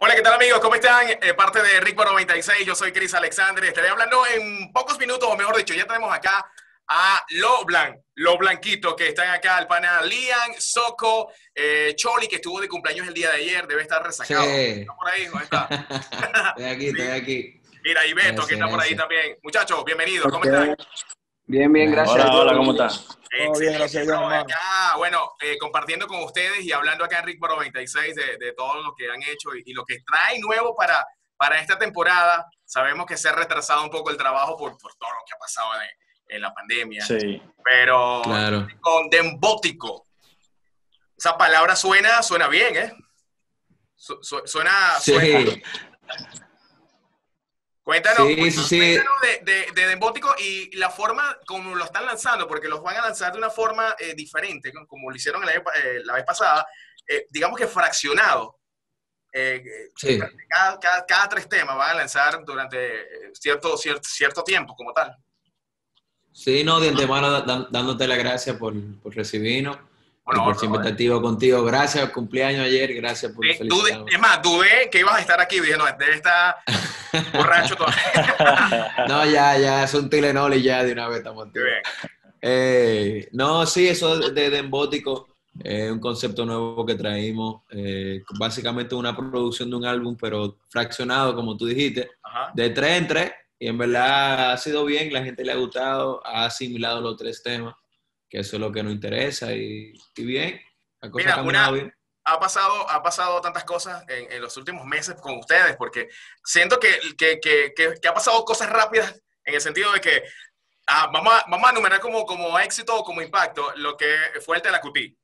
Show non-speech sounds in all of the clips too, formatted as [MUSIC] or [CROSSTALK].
Hola, ¿qué tal amigos? ¿Cómo están? Eh, parte de Rick 96, yo soy Chris Alexander. Estaré hablando en pocos minutos, o mejor dicho, ya tenemos acá a Lo Blanc, Lo Blanquito, que están acá, el pana Lian, Soco, eh, Choli, que estuvo de cumpleaños el día de ayer, debe estar resacado. Sí. ¿Está por ahí? ¿Dónde está? [LAUGHS] estoy aquí, estoy [LAUGHS] aquí. Mira, y Beto, que está por ahí también. Muchachos, bienvenidos, ¿cómo están? Bien, bien, gracias. Hola, hola, ¿cómo estás? Todo bien, gracias acá, bueno, eh, compartiendo con ustedes y hablando acá en Rick 96 de, de todo lo que han hecho y, y, lo que trae nuevo para, para esta temporada. Sabemos que se ha retrasado un poco el trabajo por, por todo lo que ha pasado en, en la pandemia. Sí. Pero Claro. con dembótico. Esa palabra suena, suena bien, ¿eh? Su- su- suena, Sí, suena. Cuéntanos, Sí, cuéntanos, sí, sí. cuéntanos de, de, de Dembótico y la forma como lo están lanzando, porque los van a lanzar de una forma eh, diferente, como lo hicieron eh, la vez pasada, eh, digamos que fraccionado. Sí. cada, cada- cada tres temas van a lanzar durante cierto, cierto, cierto tiempo como tal. Sí, no, de antemano dándote las gracias por, por recibirnos. Bueno, por siempre estar activo contigo. Gracias, cumpleaños ayer. Gracias por Eh, felicitarme. es más, dudé que ibas a estar aquí. Dije, no, debe estar [LAUGHS] borracho todavía. No, ya, ya, es un Tylenol y ya de una vez estamos activos. Eh, no, sí, eso de, de Dembótico es un concepto nuevo que traímos. eh, básicamente una producción de un álbum, pero fraccionado, como tú dijiste, Ajá. de tres en tres. Y en verdad ha sido bien, la gente le ha gustado, ha asimilado los tres temas, que eso es lo que nos interesa. Y, y bien, la cosa Mira, ha caminado una- bien. ha pasado, ha pasado tantas cosas en, en los últimos meses con ustedes, porque siento que, que, que, que, ha pasado cosas rápidas en el sentido de que ah, vamos, a, vamos a enumerar como, como éxito o como impacto lo que fue el Telacutí.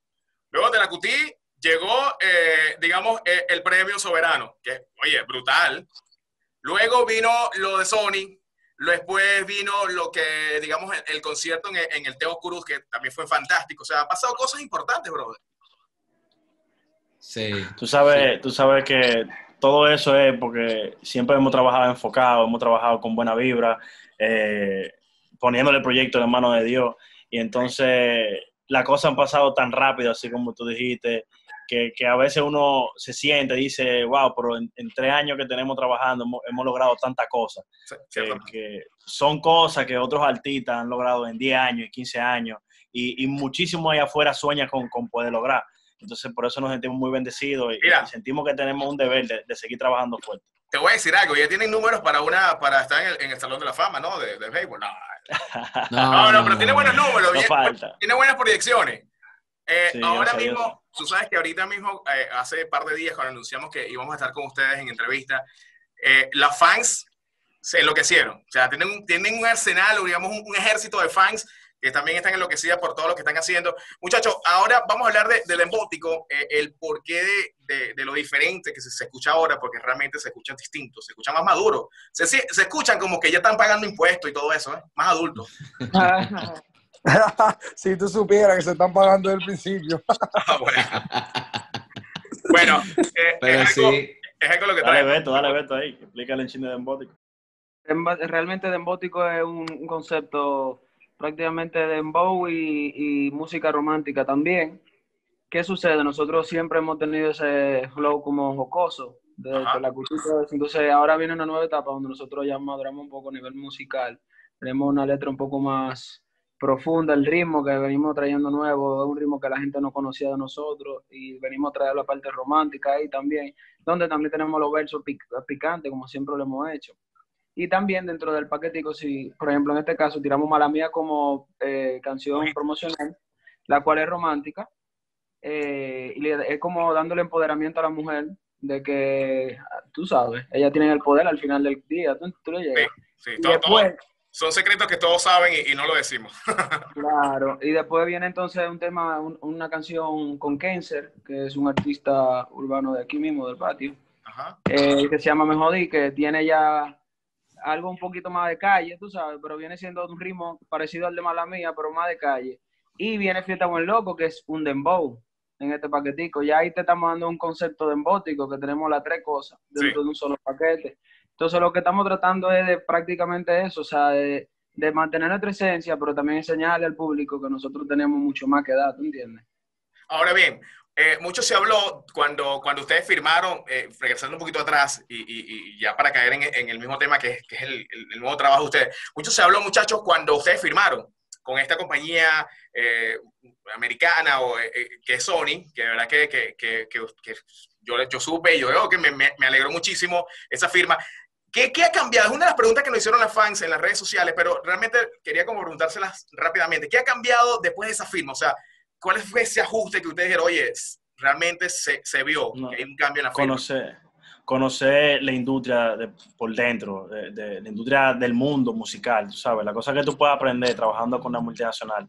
Luego de Telacutí llegó, eh, digamos, eh, el premio Soberano, que, oye, brutal. Luego vino lo de Sony, después vino lo que, digamos, el, el concierto en el, en el Teo Cruz, que también fue fantástico. O sea, ha pasado cosas importantes, brother. Sí. Tú sabes, tú sabes que todo eso es porque siempre hemos trabajado enfocado, hemos trabajado con buena vibra, eh, poniéndole el proyecto en manos de Dios. Y entonces las cosas han pasado tan rápido, así como tú dijiste, que, que a veces uno se siente y dice, wow, pero en, en tres años que tenemos trabajando hemos, hemos logrado tantas cosas. Sí, que, cierto. que son cosas que otros artistas han logrado en 10 años y 15 años y, y muchísimo allá afuera sueña con, con poder lograr. Entonces, por eso nos sentimos muy bendecidos y, Mira. y sentimos que tenemos un deber de, de seguir trabajando fuerte. Te voy a decir algo, ya tienen números para una para estar en el, en el Salón de la Fama, ¿no? De, de béisbol. [LAUGHS] No, no, no, pero tiene buenos números, No bien- falta. tiene buenas proyecciones. Eh, Sí, ahora mismo, tú sabes que ahorita mismo, eh, hace un par de días cuando anunciamos que íbamos a estar con ustedes en entrevista, eh, las fans se enloquecieron. O sea, tienen un, tienen un arsenal, digamos, un, un ejército de fans que también están enloquecidas por todo lo que están haciendo. Muchachos, ahora vamos a hablar de- del embótico, eh, el porqué de, de, de lo diferente que se, se escucha ahora, porque realmente se escucha distinto, se escucha más maduro. Se, se, se escuchan como que ya están pagando impuestos y todo eso, ¿eh? más adultos. [LAUGHS] [LAUGHS] si tú supieras que se están pagando desde el principio. [LAUGHS] Ah, bueno. Bueno, eh, Pero es, algo, sí, es algo lo que Dale. Beto, dale, Beto ahí. Explícale en chino de embótico. Realmente Dembótico es un, un concepto prácticamente de dembow y, y música romántica también. ¿Qué sucede? Nosotros siempre hemos tenido ese flow como jocoso desde Ajá. la cultura. Entonces ahora viene una nueva etapa donde nosotros ya maduramos un poco a nivel musical. Tenemos una letra un poco más profunda, el ritmo que venimos trayendo nuevo, es un ritmo que la gente no conocía de nosotros y venimos a traer la parte romántica ahí también, donde también tenemos los versos pic- picantes como siempre lo hemos hecho. Y también dentro del paquetico, si por ejemplo en este caso tiramos Mala Mía como eh, canción promocional, la cual es romántica, eh, y es como dándole empoderamiento a la mujer de que, tú sabes, ella tiene el poder al final del día, tú, tú le llegas. Sí, Y todo- todo- después, son secretos que todos saben y, y no lo decimos. [LAUGHS] claro, y después viene entonces un tema, un- una canción con Kenser, que es un artista urbano de aquí mismo, del patio, Ajá. eh, que se llama Me Jodí, que tiene ya algo un poquito más de calle, tú sabes, pero viene siendo un ritmo parecido al de Mala Mía, pero más de calle. Y viene Fiesta Buen Loco, que es un dembow en este paquetico. Ya ahí te estamos dando un concepto de embótico, que tenemos las tres cosas dentro Sí. de un solo paquete. Entonces lo que estamos tratando es de prácticamente eso, o sea, de, mantener nuestra esencia, pero también enseñarle al público que nosotros tenemos mucho más que dar, ¿tú entiendes? Ahora bien, eh, mucho se habló cuando, cuando ustedes firmaron, eh, regresando un poquito atrás y, ya para caer en, el mismo tema que es, el, nuevo trabajo de ustedes, mucho se habló, muchachos, cuando ustedes firmaron con esta compañía eh, americana o eh, que es Sony, que de verdad que, que, que, yo, yo supe y yo que me, me alegró muchísimo esa firma. ¿Qué, ¿Qué ha cambiado? Es una de las preguntas que nos hicieron las fans en las redes sociales, pero realmente quería como preguntárselas rápidamente. ¿Qué ha cambiado después de esa firma? O sea, ¿cuál fue ese ajuste que ustedes dijeron, oye, realmente se, se vio No. que hay un cambio en la firma? conocer, conocer la industria de- por dentro, de, de- la industria del mundo musical, tú sabes, la cosa que tú puedes aprender trabajando con una multinacional,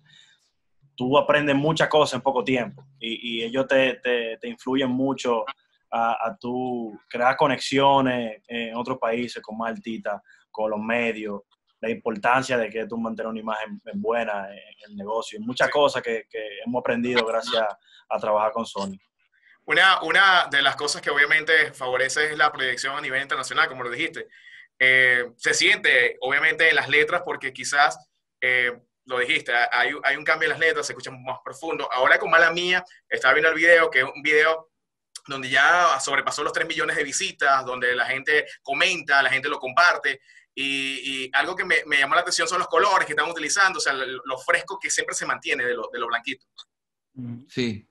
tú aprendes muchas cosas en poco tiempo y, y ellos te, te, te influyen mucho a, a tú crear conexiones en otros países con más artistas, con los medios, la importancia de que tú mantengas una imagen buena en el negocio y muchas cosas que, que hemos aprendido gracias a trabajar con Sony. Una, una de las cosas que obviamente favorece es la proyección a nivel internacional, como lo dijiste. Eh, se siente, obviamente, en las letras porque quizás, eh, lo dijiste, hay, hay un cambio en las letras, se escucha más profundo. Ahora con Mala Mía, estaba viendo el video, que es un video donde ya sobrepasó los 3 millones de visitas, donde la gente comenta, la gente lo comparte. Y, y algo que me, me llamó la atención son los colores que están utilizando, o sea, lo, lo fresco que siempre se mantiene de lo, de lo blanquito. Sí.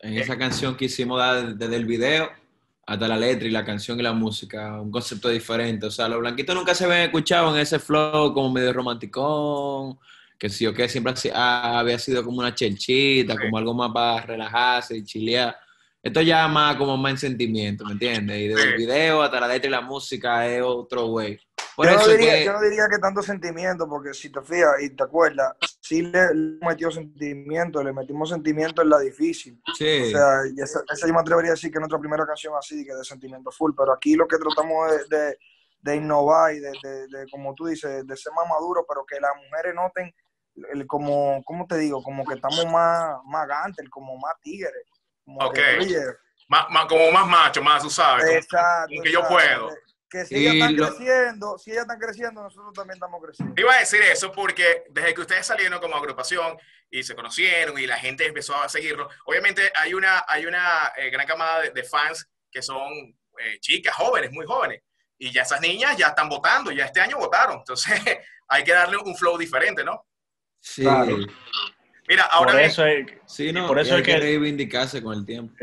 En Eh. esa canción quisimos dar desde el video hasta la letra y la canción y la música, un concepto diferente. O sea, los blanquitos nunca se ven escuchados en ese flow como medio romanticón, que sí o que siempre así- ah, había sido como una chelchita, Sí. como algo más para relajarse y chilear. Esto ya más como más en sentimiento, ¿me entiendes? Y desde Sí. el video hasta la letra y la música es otro güey. Yo no, diría, que... yo no diría que tanto sentimiento, porque si te fijas y te acuerdas, sí le, le metió sentimiento, le metimos sentimiento en la difícil. Sí. O sea, y esa, esa yo me atrevería a decir que es nuestra primera canción así, que de sentimiento full, pero aquí lo que tratamos de, de, de innovar y de, de, de, como tú dices, de ser más maduro, pero que las mujeres noten el, como, ¿cómo te digo? Como que estamos más, más gantes, como más tigres. Como Ok. que, oye, Más, más- como más macho, más, tú sabes. como- exacto, como que yo puedo. Que si ellas están lo- creciendo, si ellas están creciendo, nosotros también estamos creciendo. Iba a decir eso porque desde que ustedes salieron como agrupación y se conocieron y la gente empezó a seguirlo, obviamente hay una, hay una eh, gran camada de, de fans que son eh, chicas, jóvenes, muy jóvenes. Y ya esas niñas ya están votando, ya este año votaron. Entonces [LAUGHS] hay que darle un flow diferente, ¿no? Sí. Claro. Mira, ahora Por eso es, Sí, no, por eso hay es que que- reivindicarse con el tiempo.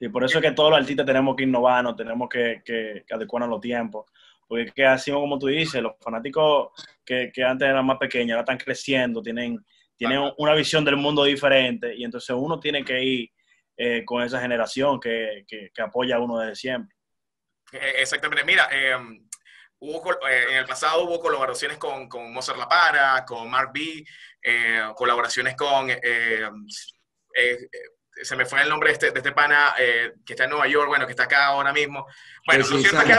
Y por eso es que todos los artistas tenemos que innovarnos, tenemos que, que, que adecuarnos a los tiempos. Porque es que así como tú dices, los fanáticos que, que antes eran más pequeños, ahora están creciendo, tienen, tienen una visión del mundo diferente y entonces uno tiene que ir eh, con esa generación que, que, que apoya a uno desde siempre. Eh, Exactamente. Mira, eh, hubo, eh, en el pasado hubo colaboraciones con, con Mozart La Para, con Mark B, eh, colaboraciones con... eh, eh, eh, se me fue el nombre de este, de este pana eh, que está en Nueva York, bueno, que está acá ahora mismo. Bueno, lo cierto es que...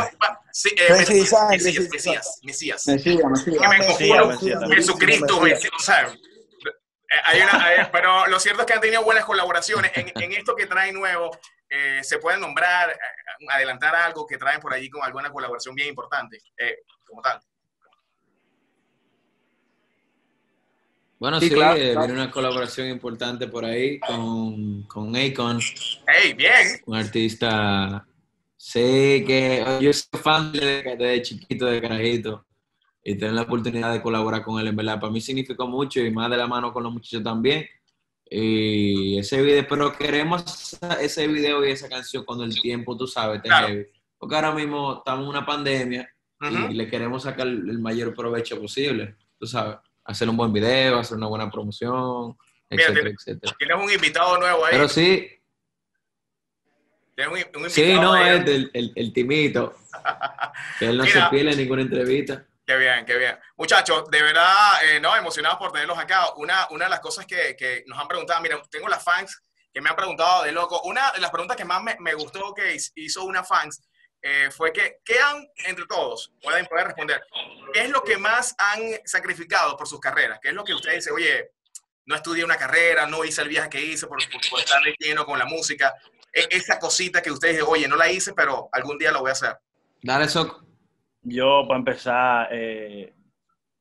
Sí, eh, Mesías, Mesías, Mesías, Mesías. Mesías, Mesías. Que me conjuro, Mesías, Mesías. Jesucristo, Mesías, eh, hay una- hay- pero lo cierto es que han tenido buenas colaboraciones. En, en esto que traen nuevo, eh, se pueden nombrar, eh, adelantar algo que traen por allí con alguna colaboración bien importante, eh, como tal. Bueno, Sí, sí, claro, eh, claro. viene una colaboración importante por ahí con, con Akon, ¡Hey, bien! un artista, sí, que yo soy fan de- desde chiquito, de carajito, y tener la oportunidad de colaborar con él, en verdad, para mí significó mucho, y más de la mano con los muchachos también. Y ese video, pero queremos ese video y esa canción cuando el tiempo, tú sabes, te Claro. heavy. Porque ahora mismo estamos en una pandemia y le queremos sacar el mayor provecho posible, tú sabes, hacer un buen video, hacer una buena promoción, Mira, etcétera, tiene- etcétera. Tienes un invitado nuevo ahí. Pero sí, Tienes un, un invitado sí, no, ahí. es el, el, el timito, que él no Mira. se pierde ninguna entrevista. Qué bien, qué bien. Muchachos, de verdad, eh, no, emocionados por tenerlos acá. Una, una de las cosas que, que nos han preguntado, mira, tengo las fans que me han preguntado de loco. Una de las preguntas que más me, me gustó que hiz- hizo una fans eh, fue que, ¿qué han, entre todos, pueden, pueden responder, qué es lo que más han sacrificado por sus carreras? ¿Qué es lo que ustedes dicen, oye, no estudié una carrera, no hice el viaje que hice por, por, por estar lleno con la música? E- esa cosita que ustedes dicen, oye, no la hice, pero algún día lo voy a hacer. Dale eso, Yo, para empezar, eh,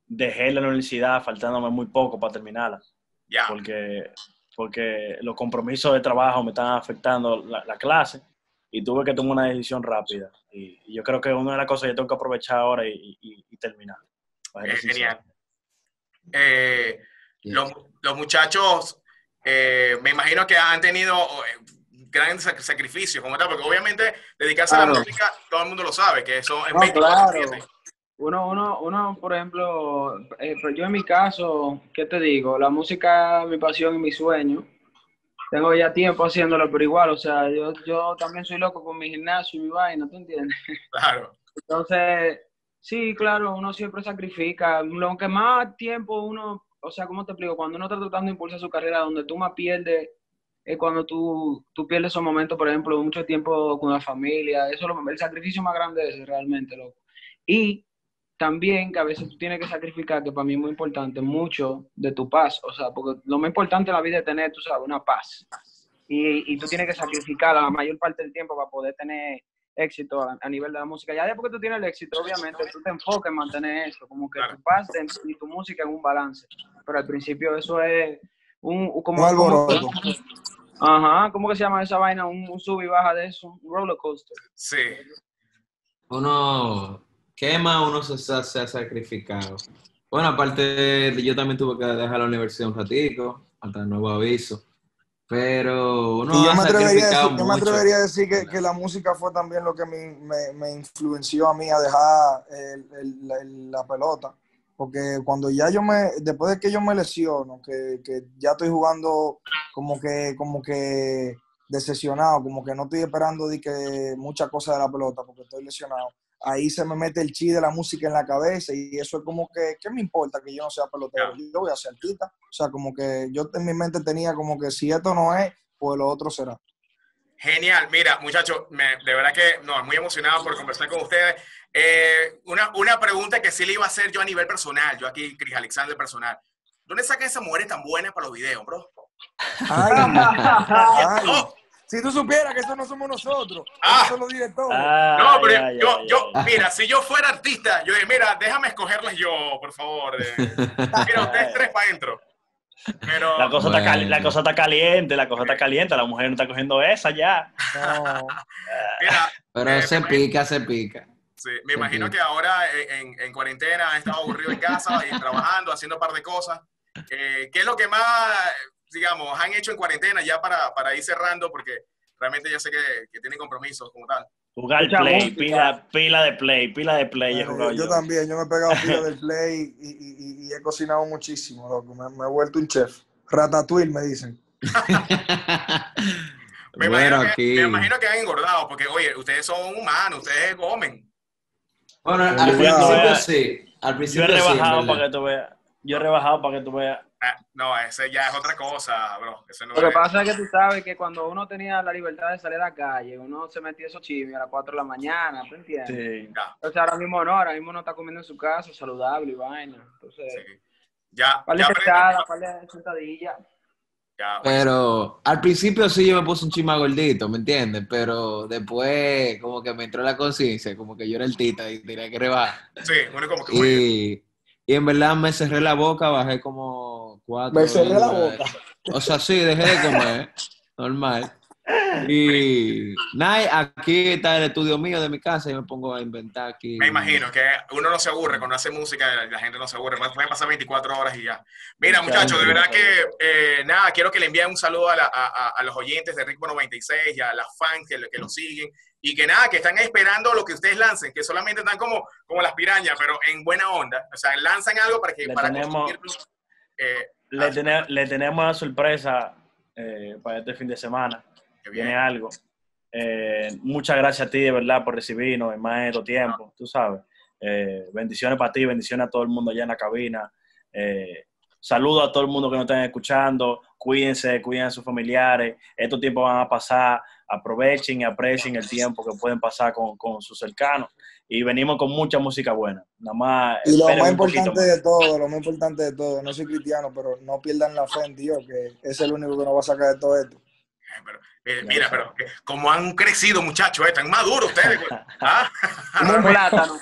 dejé la universidad faltándome muy poco para terminarla. Ya. porque porque los compromisos de trabajo me están afectando la, la clase y tuve que tomar una decisión rápida. Y, y yo creo que una de las cosas que tengo que aprovechar ahora y, y- y terminar. Eh, genial. Eh, los, los muchachos, eh, me imagino que han tenido grandes sac- sacrificios, como tal, porque obviamente dedicarse a la música, todo el mundo lo sabe, que eso es No, 24/7. claro. Uno, uno, uno, por ejemplo, eh, pero yo en mi caso, ¿qué te digo? La música es mi pasión y mi sueño. Tengo ya tiempo haciéndolo, pero igual, o sea, yo, yo también soy loco con mi gimnasio y mi vaina, ¿tú entiendes? [LAUGHS] Claro, Entonces, sí, claro, uno siempre sacrifica. Lo que más tiempo uno, o sea, ¿cómo te explico? Cuando uno está tratando de impulsar su carrera, donde tú más pierdes es cuando tú, tú pierdes esos momentos, por ejemplo, mucho tiempo con la familia. Eso es lo- el sacrificio más grande es realmente, loco. Y también que a veces tú tienes que sacrificar, que para mí es muy importante, mucho de tu paz. O sea, porque lo más importante en la vida es tener, tú sabes, una paz. Y, y tú tienes que sacrificar la mayor parte del tiempo para poder tener éxito a, a nivel de la música. Ya después que tú tienes el éxito, obviamente, tú te enfocas en mantener eso, como que Claro. tu paz y tu música en un balance. Pero al principio eso es un... un- como, Un alboroto. como- Ajá, ¿cómo que se llama esa vaina? Un, un sub y baja de eso, un roller coaster. sí. Uno, ¿qué más uno se, se ha sacrificado? Bueno, aparte, de- yo también tuve que dejar la universidad un ratico, hasta el nuevo aviso. Pero uno yo ha me atrevería a sacrificado decir, yo me atrevería a decir que, que la música fue también lo que me, me- me influenció a mí a dejar el- el- la, la pelota. Porque cuando ya yo me, después de que yo me lesiono, que, que ya estoy jugando como que, como que decepcionado, como que no estoy esperando de que muchas cosas de la pelota porque estoy lesionado. Ahí se me mete el chi de la música en la cabeza y eso es como que, ¿qué me importa que yo no sea pelotero? Yo voy a ser artista. O sea, como que yo en mi mente tenía como que si esto no es, pues lo otro será. Genial, mira, muchachos, me- de verdad que no, muy emocionado por conversar con ustedes. Eh, una, una pregunta que sí le iba a hacer yo a nivel personal, yo aquí, Cris Alexander personal. ¿Dónde sacan esas mujeres tan buenas para los videos, bro? Ay, [LAUGHS] ay. No, Si tú supieras que eso no somos nosotros, Ah. son los directores. no, Ay, pero ay, yo, ay, yo, ay. mira, si yo fuera artista, yo dije, mira, déjame escogerlas yo, por favor. [LAUGHS] eh. Mira, ustedes tres para adentro. Pero, La cosa, está la cosa está caliente, la cosa está caliente, la mujer no está cogiendo esa ya. No. [LAUGHS] mira, Pero Eh, se pica, se pica. Sí, me imagino que ahora en, en cuarentena han estado aburridos en casa y trabajando, haciendo un par de cosas. Eh, ¿Qué es lo que más, digamos, han hecho en cuarentena ya para, para ir cerrando? Porque realmente ya sé que, que tienen compromisos como tal. Jugar Mucha play, pila, pila de play, pila de play. he jugado yo, yo yo. también, yo me he pegado pila del [LAUGHS] play y, y- y- y he cocinado muchísimo, loco. Me, me he vuelto un chef. Ratatouille, me dicen. [LAUGHS] Me, bueno, imagino que, aquí. me imagino que han engordado, porque, oye, ustedes son humanos, ustedes comen. Bueno, al principio sí. Al Yo he principio sí. en rebajado para que tú veas. Yo he rebajado para que tú veas. Ah, no, ese ya es otra cosa, bro. Ese no Lo que pasa es que tú sabes que cuando uno tenía la libertad de salir a la calle, uno se metía esos chismes a las 4 de la mañana, ¿tú entiendes? Sí. Ya, Entonces ahora mismo no, ahora mismo no está comiendo en su casa, saludable y vaina. Entonces, sí. Ya, de ya, par de sentadillas. Ya, Pero al principio sí yo me puse un chima gordito, ¿me entiendes? Pero después como que me entró la conciencia, como que yo era el tita y tenía que rebajar. sí, uno como que, Y, y en verdad me cerré la boca, bajé como cuatro Me cerré la boca. O sea, sí, dejé de comer, normal. Y nada, aquí está el estudio mío de mi casa y me pongo a inventar aquí. Me imagino que uno no se aburre cuando hace música, la gente no se aburre. Pueden pasar 24 horas y ya. Mira, muchachos, de verdad que eh, nada, quiero que le envíen un saludo a, la- a- a- a los oyentes de Ritmo 96 y a las fans que, lo- que lo siguen. Y que nada, que están esperando lo que ustedes lancen, que solamente están como, como las pirañas, pero en buena onda. O sea, lanzan algo para que Le para tenemos-. Eh, Le, tene- le tenemos una sorpresa eh, para este fin de semana. bien. Viene algo. Eh, muchas gracias a ti, de verdad, por recibirnos en más de estos tiempos, tú sabes. Eh, bendiciones para ti, bendiciones a todo el mundo allá en la cabina. Saludos a todo el mundo que nos estén escuchando. Cuídense, cuiden a sus familiares. Estos tiempos van a pasar. Aprovechen y aprecien el tiempo que pueden pasar con, con sus cercanos. Y venimos con mucha música buena. Nada más. Y lo más importante más. de todo, lo más importante de todo, no soy cristiano, pero no pierdan la fe en Dios, que es el único que nos va a sacar de todo esto. Eh, pero, eh, mira, pero que- como han crecido, muchachos, eh, están maduros ustedes. [LAUGHS] ¿Ah? Como un [LAUGHS] plátano.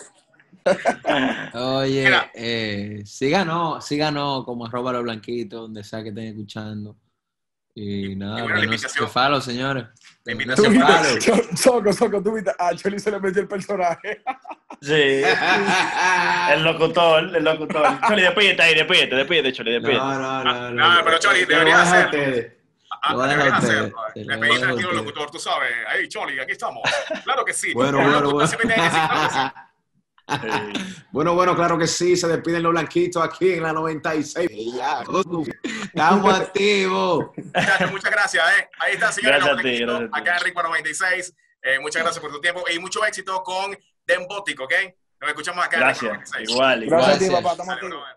Oye, eh, síganos, síganos como arroba los blanquitos, donde sea que estén escuchando. Y nada, y bueno, la invitación. señores. La invitación Tú para- [LAUGHS] Soco, Soco, tú viste, a Choli se le metió el personaje. Sí. El locutor, el locutor. Choli, despídete ahí, despídete, despídete, Choli, despídete. No, no, no. no, pero, Choli, deberías ustedes. Ah, deberías hacerlo. Le voy a pediste dejar a aquí a un ustedes. locutor, tú sabes. Ahí, Choli, aquí estamos. Claro que sí. Bueno, bueno, bueno. [LAUGHS] Bueno, bueno, claro que sí, se despiden los blanquitos aquí en la 96. Ya, Estamos activos. Muchachos, muchas gracias. ¿eh? Ahí está, señora. Gracias a Los ti, Blanquitos, gracias. Acá en Rico 96. Eh, muchas gracias por tu tiempo y mucho éxito con Dembotic, ¿ok? Nos escuchamos acá en Rico Gracias. 96. Igual, igual. Gracias a ti, Gracias. papá,